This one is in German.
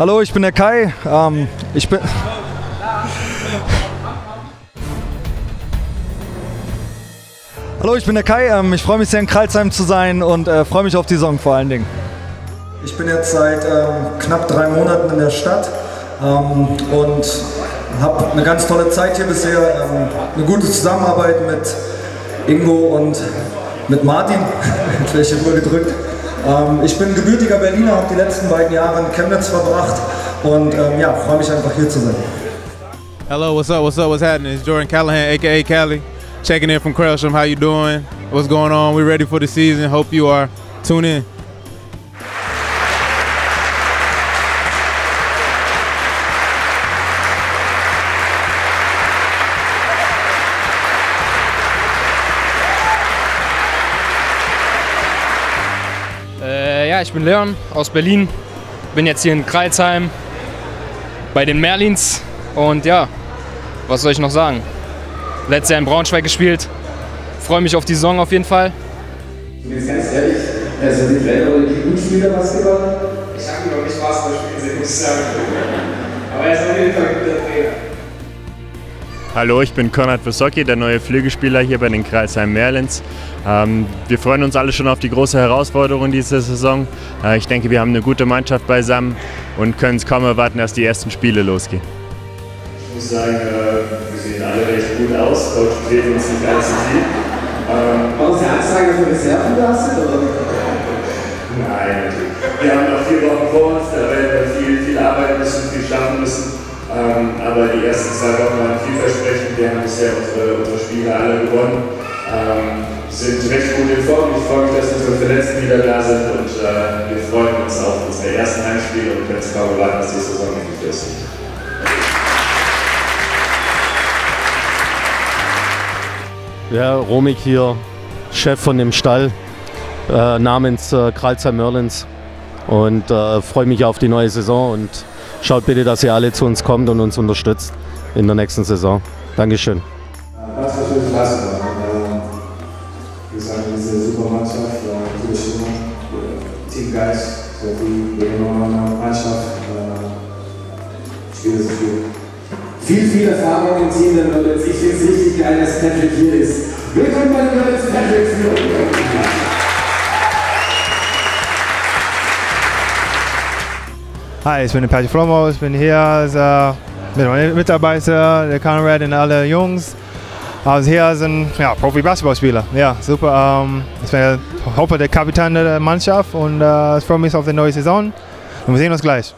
Hallo, ich bin der Kai. Ähm, ich bin. Hallo, ich bin der Kai. Ähm, ich freue mich sehr in Kreilsheim zu sein und äh, freue mich auf die Saison vor allen Dingen. Ich bin jetzt seit ähm, knapp drei Monaten in der Stadt ähm, und habe eine ganz tolle Zeit hier bisher. Ähm, eine gute Zusammenarbeit mit Ingo und mit Martin. Ich hier gedrückt. Ähm, ich bin gebürtiger Berliner, habe die letzten beiden Jahre in Chemnitz verbracht und ähm, ja, freue mich einfach hier zu sein. Hello, what's up? What's up? What's happening? It's Jordan Callahan, aka Cali, checking in from Krelsham. How you doing? What's going on? We ready for the season. Hope you are. Tune in. Ja, ich bin Leon aus Berlin. Bin jetzt hier in Kreilsheim bei den Merlins. Und ja, was soll ich noch sagen? Letztes Jahr in Braunschweig gespielt. Freue mich auf die Saison auf jeden Fall. Und jetzt ganz ehrlich, also die Trainer oder die gut spielen Basketball? Ich habe noch nicht Basketball spielen sehen, muss ich sagen. Hallo, ich bin Konrad Wysocki, der neue Flügelspieler hier bei den Kreisheim Merlins. Ähm, wir freuen uns alle schon auf die große Herausforderung diese Saison. Äh, ich denke, wir haben eine gute Mannschaft beisammen und können es kaum erwarten, dass die ersten Spiele losgehen. Ich muss sagen, äh, wir sehen alle recht gut aus. Coach fehlt uns nicht allzu viel. Ähm, War das eine Ansage für Reserven da sind? Oder? Nein, natürlich. Wir haben noch vier Wochen vor uns, da werden wir viel, viel arbeiten müssen, viel schaffen aber die ersten zwei Wochen waren vielversprechend. Wir haben bisher unsere, unsere Spiele alle gewonnen. Ähm, sind recht gut in Form. Ich freue mich, dass unsere Verletzten wieder da sind und äh, wir freuen uns auf unsere ersten Heimspiele und können es kaum erwarten, dass die Saison endlich ist. Ja, Romik hier, Chef von dem Stall äh, namens äh, Kralzer Merlins und äh, freue mich auf die neue Saison und schaut bitte, dass ihr alle zu uns kommt und uns unterstützt in der nächsten Saison. Dankeschön. Was für Basketball. Äh, wir sagen, diese super gute Stimmung, Teamgeist, so wie eine Mannschaft. Äh, Spiele sind viel. Viel, viel Erfahrung im Team, denn ich finde es richtig geil, dass Patrick hier ist. Willkommen bei den Patrick für Hi, ich bin Patrick Flomo, ich bin hier als äh, mit meinen Mitarbeiter, der Conrad und alle Jungs. Also hier sind ja, Profi-Basketballspieler. Ja, super. Ähm, ich bin hoffe der Kapitän der Mannschaft und äh, ich freue mich auf die neue Saison. Und wir sehen uns gleich.